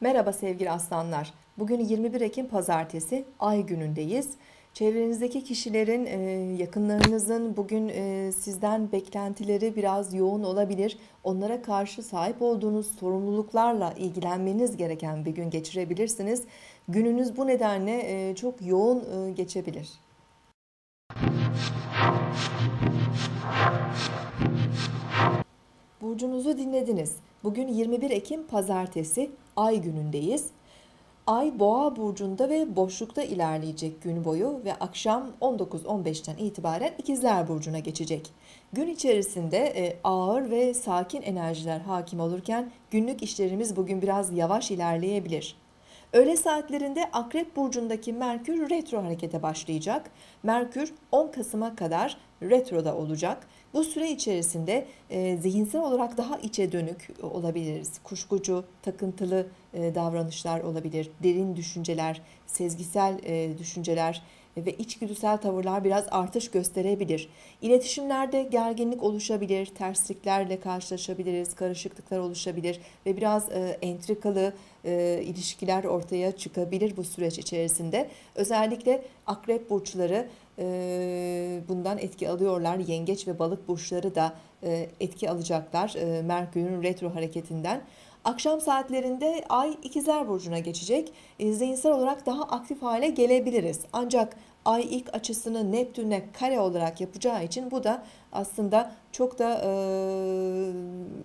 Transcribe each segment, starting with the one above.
Merhaba sevgili aslanlar. Bugün 21 Ekim Pazartesi, Ay günündeyiz. Çevrenizdeki kişilerin, e, yakınlarınızın bugün e, sizden beklentileri biraz yoğun olabilir. Onlara karşı sahip olduğunuz sorumluluklarla ilgilenmeniz gereken bir gün geçirebilirsiniz. Gününüz bu nedenle e, çok yoğun geçebilir. Burcunuzu dinlediniz. Bugün 21 Ekim Pazartesi, Ay günündeyiz. Ay Boğa burcunda ve boşlukta ilerleyecek gün boyu ve akşam 19-15'ten itibaren İkizler burcuna geçecek. Gün içerisinde e, ağır ve sakin enerjiler hakim olurken günlük işlerimiz bugün biraz yavaş ilerleyebilir. Öğle saatlerinde Akrep Burcu'ndaki Merkür retro harekete başlayacak. Merkür 10 Kasım'a kadar retroda olacak. Bu süre içerisinde e, zihinsel olarak daha içe dönük olabiliriz. Kuşkucu, takıntılı e, davranışlar olabilir. Derin düşünceler, sezgisel e, düşünceler ve içgüdüsel tavırlar biraz artış gösterebilir. İletişimlerde gerginlik oluşabilir, tersliklerle karşılaşabiliriz, karışıklıklar oluşabilir ve biraz e, entrikalı e, ilişkiler ortaya çıkabilir bu süreç içerisinde. Özellikle akrep burçları bundan etki alıyorlar. Yengeç ve balık burçları da e, etki alacaklar e, Merkür'ün retro hareketinden. Akşam saatlerinde Ay ikizler Burcu'na geçecek. E, zihinsel olarak daha aktif hale gelebiliriz. Ancak Ay ilk açısını Neptün'e kare olarak yapacağı için bu da aslında çok da e,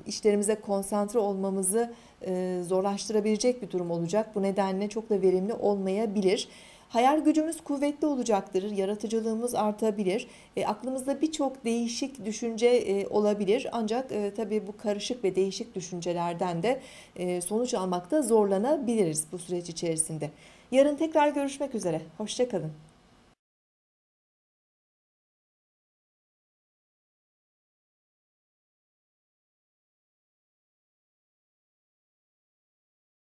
işlerimize konsantre olmamızı e, zorlaştırabilecek bir durum olacak. Bu nedenle çok da verimli olmayabilir. Hayal gücümüz kuvvetli olacaktır, yaratıcılığımız artabilir. E, aklımızda birçok değişik düşünce e, olabilir. Ancak e, tabii bu karışık ve değişik düşüncelerden de e, sonuç almakta zorlanabiliriz bu süreç içerisinde. Yarın tekrar görüşmek üzere. Hoşçakalın.